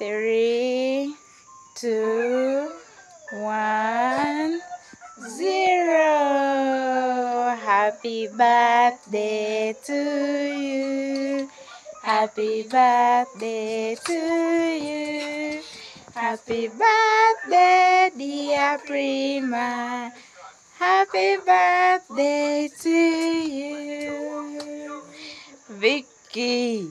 three, two, one, zero. Happy birthday to you. Happy birthday to you. Happy birthday, dear Prima. Happy birthday to you. Vicky.